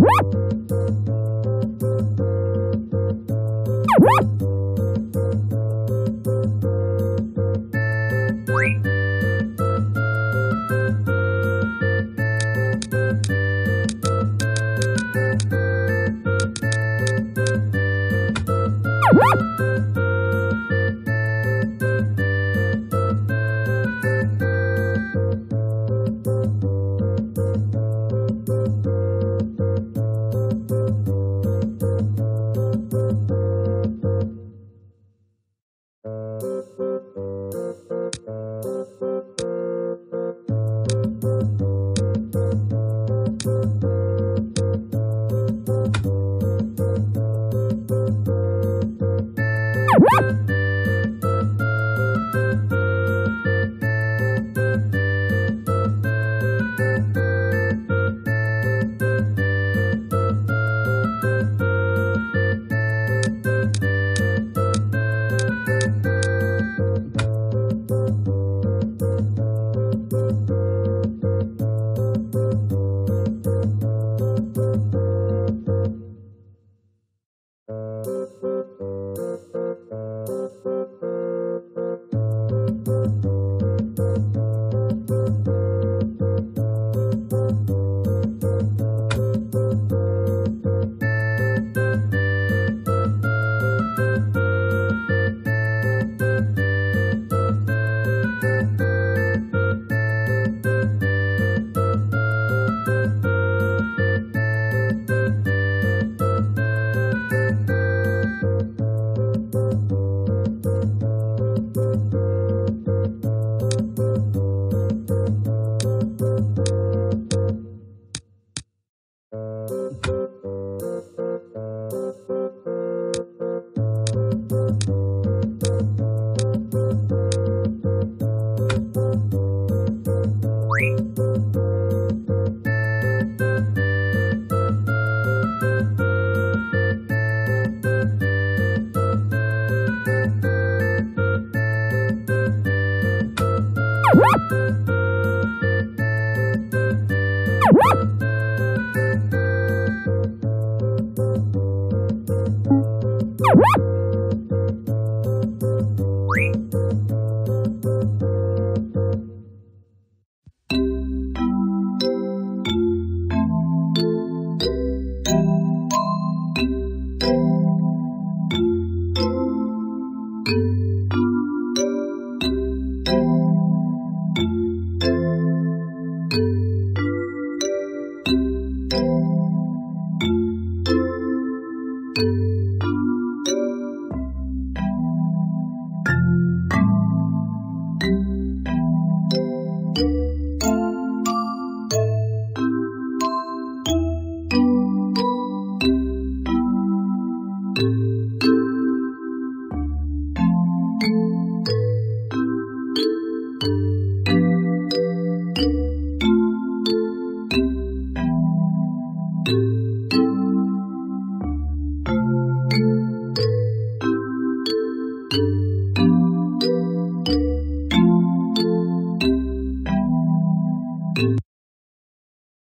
Woo! Thank you. Woo!